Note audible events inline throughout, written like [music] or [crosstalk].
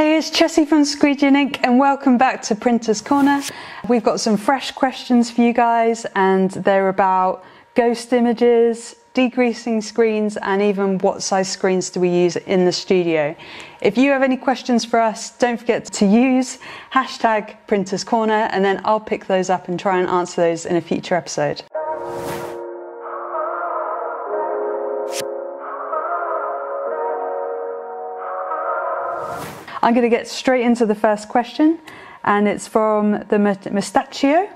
Hey, it's Chessie from Squeegee Ink, and welcome back to Printer's Corner. We've got some fresh questions for you guys, and they're about ghost images, degreasing screens, and even what size screens do we use in the studio. If you have any questions for us, don't forget to use hashtag Printer's Corner, and then I'll pick those up and try and answer those in a future episode. I'm going to get straight into the first question, and it's from the Mustachio,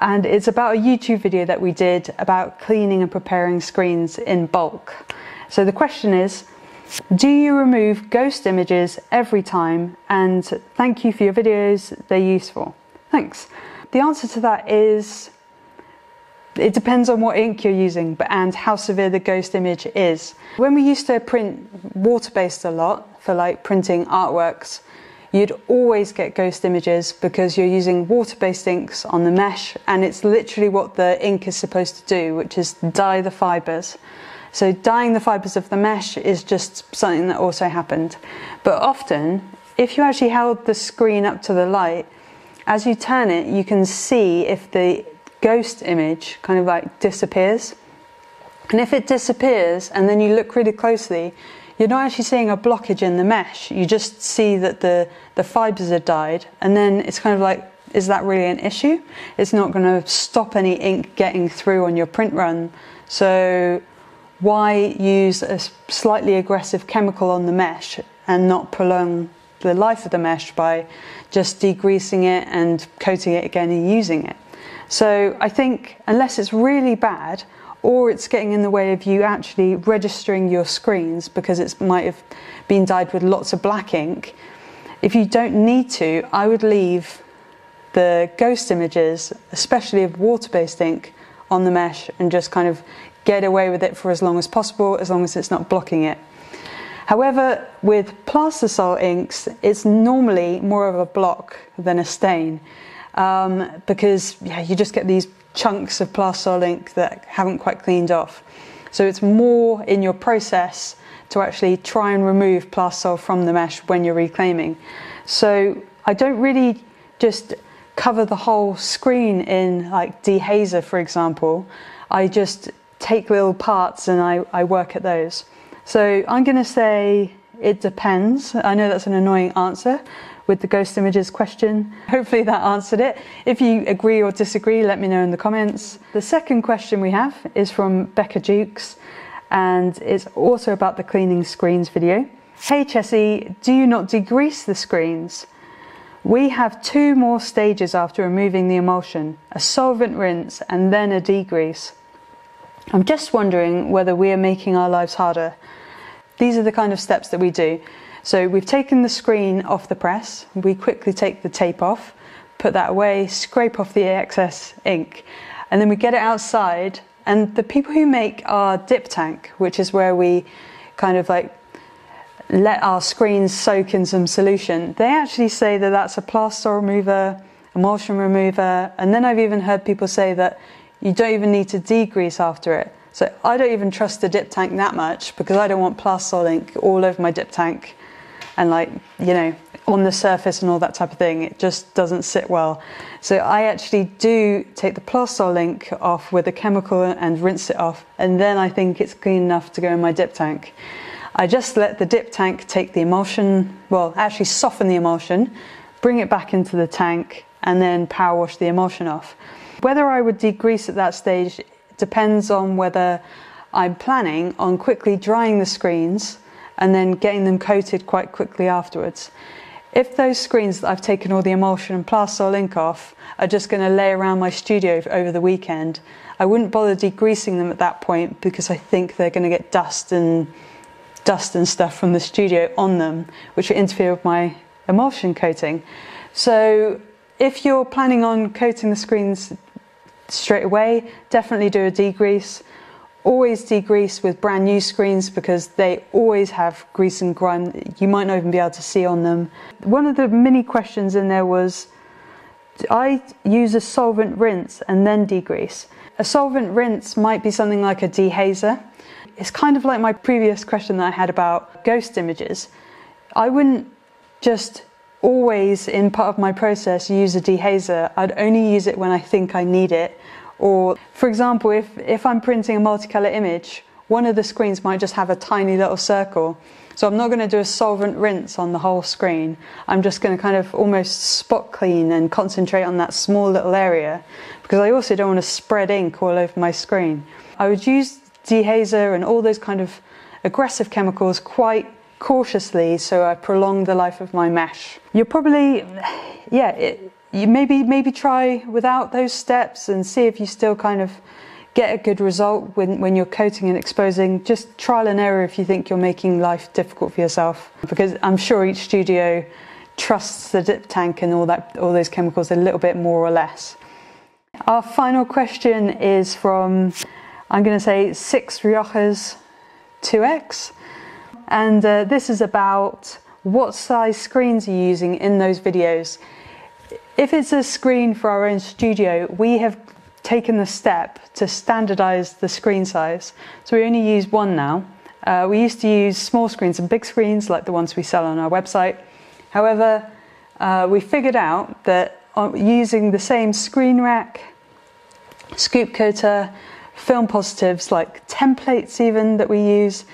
and it's about a YouTube video that we did about cleaning and preparing screens in bulk. So the question is Do you remove ghost images every time? And thank you for your videos, they're useful. Thanks. The answer to that is it depends on what ink you're using and how severe the ghost image is. When we used to print water based a lot for like printing artworks, you'd always get ghost images because you're using water based inks on the mesh and it's literally what the ink is supposed to do, which is dye the fibres. So, dyeing the fibres of the mesh is just something that also happened. But often, if you actually held the screen up to the light, as you turn it, you can see if the ghost image kind of like disappears. And if it disappears and then you look really closely, you're not actually seeing a blockage in the mesh. You just see that the, the fibers are dyed, and then it's kind of like, is that really an issue? It's not going to stop any ink getting through on your print run. So, why use a slightly aggressive chemical on the mesh and not prolong the life of the mesh by just degreasing it and coating it again and using it? So I think unless it's really bad or it's getting in the way of you actually registering your screens because it might have been dyed with lots of black ink, if you don't need to, I would leave the ghost images, especially of water-based ink, on the mesh and just kind of get away with it for as long as possible, as long as it's not blocking it. However, with plastisol inks, it's normally more of a block than a stain um, because yeah, you just get these chunks of ink that haven't quite cleaned off. So it's more in your process to actually try and remove plastisol from the mesh when you're reclaiming. So I don't really just cover the whole screen in like dehazer, for example. I just take little parts and I, I work at those. So I'm going to say it depends. I know that's an annoying answer, with the ghost images question. Hopefully that answered it. If you agree or disagree, let me know in the comments. The second question we have is from Becca Jukes and it's also about the cleaning screens video. Hey Chessie, do you not degrease the screens? We have two more stages after removing the emulsion, a solvent rinse and then a degrease. I'm just wondering whether we are making our lives harder. These are the kind of steps that we do. So we've taken the screen off the press, we quickly take the tape off, put that away, scrape off the excess ink, and then we get it outside. And the people who make our dip tank, which is where we kind of like let our screens soak in some solution, they actually say that that's a plastisol remover, emulsion remover, and then I've even heard people say that you don't even need to degrease after it. So I don't even trust the dip tank that much because I don't want plastisol ink all over my dip tank and like you know on the surface and all that type of thing it just doesn't sit well. So i actually do take the plastisol ink off with a chemical and rinse it off and then i think it's clean enough to go in my dip tank. I just let the dip tank take the emulsion well actually soften the emulsion bring it back into the tank and then power wash the emulsion off. Whether i would degrease at that stage depends on whether i'm planning on quickly drying the screens and then getting them coated quite quickly afterwards. If those screens that I've taken all the emulsion and plastisol ink off are just going to lay around my studio over the weekend, I wouldn't bother degreasing them at that point because I think they're going to get dust and dust and stuff from the studio on them, which will interfere with my emulsion coating. So if you're planning on coating the screens straight away, definitely do a degrease always degrease with brand new screens because they always have grease and grime you might not even be able to see on them. One of the mini questions in there was I use a solvent rinse and then degrease. A solvent rinse might be something like a dehazer. It's kind of like my previous question that I had about ghost images. I wouldn't just always in part of my process use a dehazer. I'd only use it when I think I need it. Or for example, if, if I'm printing a multicolor image, one of the screens might just have a tiny little circle. So I'm not going to do a solvent rinse on the whole screen. I'm just going to kind of almost spot clean and concentrate on that small little area because I also don't want to spread ink all over my screen. I would use dehazer and all those kind of aggressive chemicals quite cautiously so I prolong the life of my mesh. You're probably, [sighs] yeah, it, you maybe maybe try without those steps and see if you still kind of get a good result when, when you're coating and exposing. Just trial and error if you think you're making life difficult for yourself. Because I'm sure each studio trusts the dip tank and all that all those chemicals a little bit more or less. Our final question is from I'm going to say six Riojas 2x and uh, this is about what size screens are you're using in those videos. If it's a screen for our own studio, we have taken the step to standardize the screen size. So we only use one now. Uh, we used to use small screens and big screens like the ones we sell on our website. However, uh, we figured out that uh, using the same screen rack, scoop coater, film positives like templates even that we use,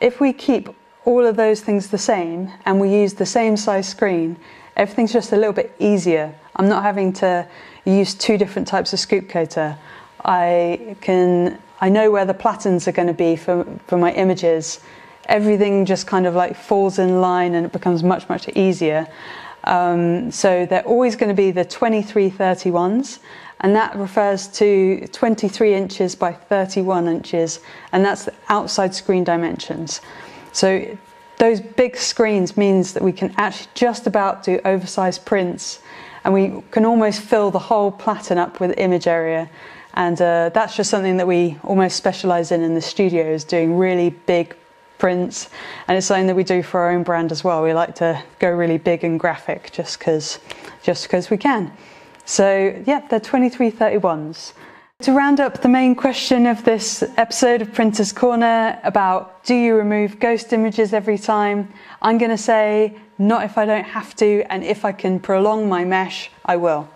if we keep all of those things the same and we use the same size screen, everything's just a little bit easier. I'm not having to use two different types of scoop coater. I can I know where the platens are going to be for, for my images. Everything just kind of like falls in line and it becomes much, much easier. Um, so they're always going to be the 2330 ones, and that refers to 23 inches by 31 inches, and that's the outside screen dimensions. So those big screens means that we can actually just about do oversized prints and we can almost fill the whole platen up with image area. And uh, that's just something that we almost specialize in in the studio is doing really big prints. And it's something that we do for our own brand as well. We like to go really big and graphic just because just because we can. So yeah, they're 2331s. To round up the main question of this episode of Printer's Corner about do you remove ghost images every time, I'm going to say not if I don't have to, and if I can prolong my mesh, I will.